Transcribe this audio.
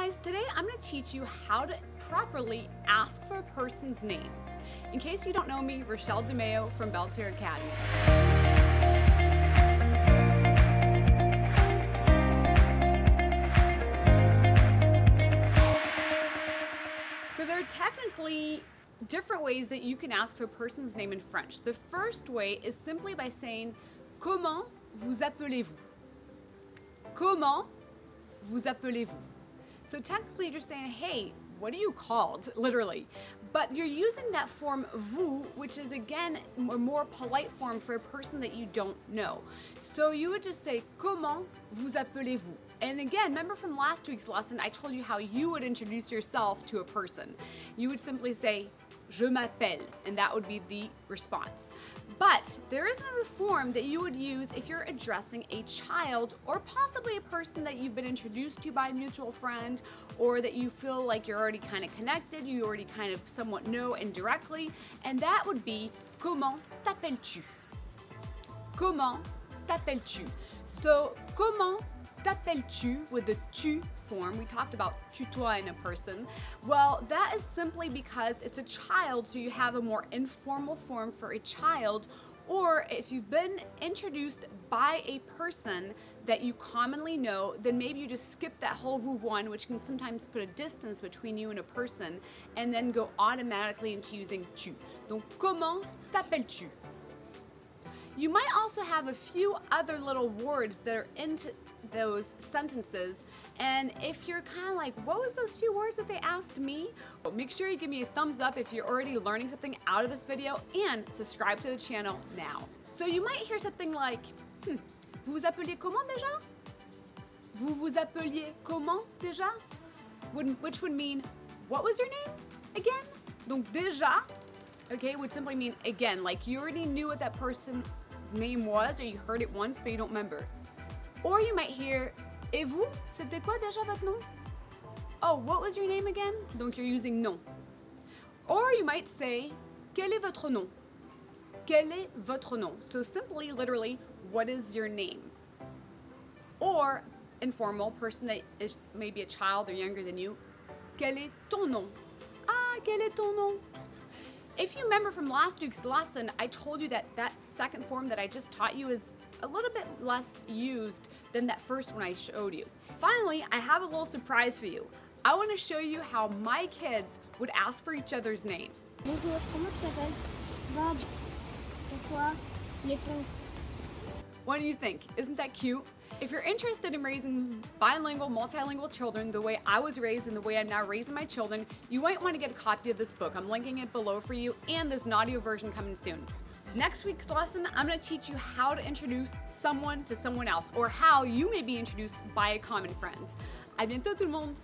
guys, today I'm going to teach you how to properly ask for a person's name. In case you don't know me, Rachele DeMeo from Belle Terre Academy. So there are technically different ways that you can ask for a person's name in French. The first way is simply by saying Comment vous appelez-vous? Comment vous appelez-vous? So technically you're saying, hey, what are you called, literally? But you're using that form vous, which is again a more polite form for a person that you don't know. So you would just say, comment vous appelez-vous? And again, remember from last week's lesson, I told you how you would introduce yourself to a person. You would simply say, je m'appelle, and that would be the response. But there is another form that you would use if you're addressing a child or possibly a person that you've been introduced to by a mutual friend or that you feel like you're already kind of connected, you already kind of somewhat know indirectly, and that would be comment t'appelles-tu? Comment t'appelles-tu? So, comment t'appelles-tu with the tu form? We talked about tutoie in a person. Well, that is simply because it's a child, so you have a more informal form for a child. Or if you've been introduced by a person that you commonly know, then maybe you just skip that whole vous one, which can sometimes put a distance between you and a person, and then go automatically into using tu. Donc, comment t'appelles-tu? You might also have a few other little words that are into those sentences and if you're kind of like, what was those few words that they asked me? Well, make sure you give me a thumbs up if you're already learning something out of this video and subscribe to the channel now. So you might hear something like, hmm, vous appeliez comment déjà? Vous vous appeliez comment déjà? Which would mean, what was your name again? Donc déjà, okay, would simply mean again, like you already knew what that person's name was or you heard it once but you don't remember. Or you might hear, et vous, c'était quoi déjà votre nom? Oh, what was your name again? Donc you're using nom. Or you might say, quel est votre nom? Quel est votre nom? So simply, literally, what is your name? Or informal person that is maybe a child or younger than you, quel est ton nom? Ah, quel est ton nom? If you remember from last week's lesson, I told you that that second form that I just taught you is a little bit less used than that first one I showed you. Finally, I have a little surprise for you. I want to show you how my kids would ask for each other's names. Bonjour, comment Bob. What do you think? Isn't that cute? If you're interested in raising bilingual, multilingual children the way I was raised and the way I'm now raising my children, you might want to get a copy of this book. I'm linking it below for you and there's an audio version coming soon. Next week's lesson, I'm going to teach you how to introduce someone to someone else or how you may be introduced by a common friend. À bientôt tout le monde!